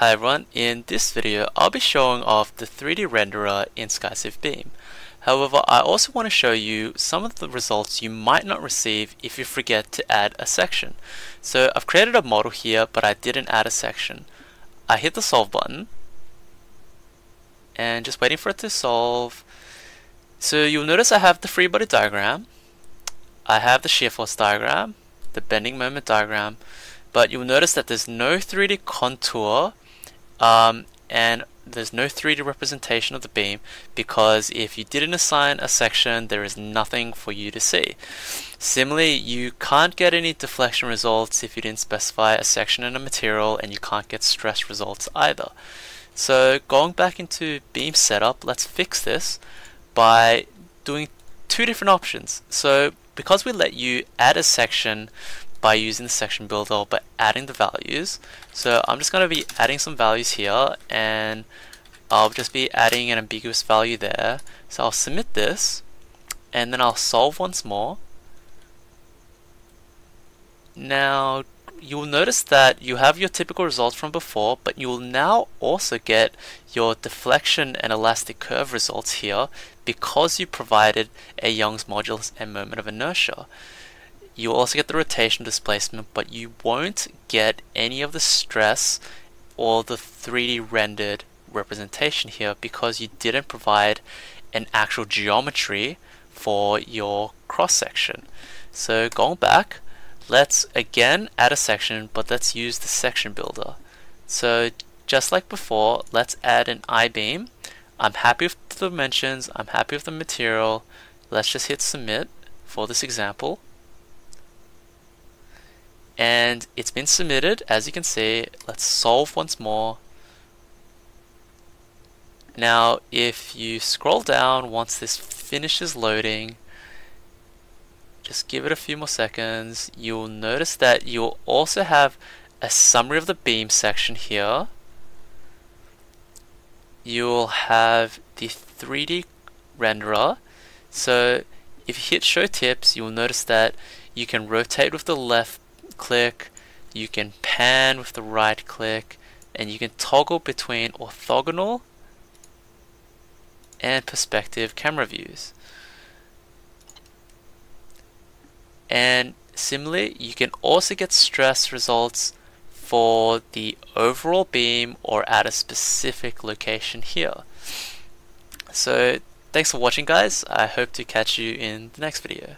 Hi everyone, in this video I'll be showing off the 3D renderer in SkyCiv Beam. However, I also want to show you some of the results you might not receive if you forget to add a section. So I've created a model here but I didn't add a section. I hit the solve button and just waiting for it to solve. So you'll notice I have the free body diagram, I have the shear force diagram, the bending moment diagram, but you'll notice that there's no 3D contour um, and there's no 3D representation of the beam because if you didn't assign a section there is nothing for you to see. Similarly you can't get any deflection results if you didn't specify a section in a material and you can't get stress results either. So going back into beam setup let's fix this by doing two different options. So because we let you add a section by using the section builder but adding the values. So I'm just going to be adding some values here and I'll just be adding an ambiguous value there. So I'll submit this and then I'll solve once more. Now you'll notice that you have your typical results from before but you will now also get your deflection and elastic curve results here because you provided a Young's modulus and moment of inertia. You will also get the rotation displacement, but you won't get any of the stress or the 3D rendered representation here because you didn't provide an actual geometry for your cross section. So going back, let's again add a section, but let's use the section builder. So just like before, let's add an I-beam. I'm happy with the dimensions, I'm happy with the material. Let's just hit submit for this example and it's been submitted. As you can see let's solve once more. Now if you scroll down once this finishes loading just give it a few more seconds. You'll notice that you'll also have a summary of the beam section here. You'll have the 3D renderer. So if you hit show tips you'll notice that you can rotate with the left click, you can pan with the right click, and you can toggle between orthogonal and perspective camera views. And similarly, you can also get stress results for the overall beam or at a specific location here. So thanks for watching guys, I hope to catch you in the next video.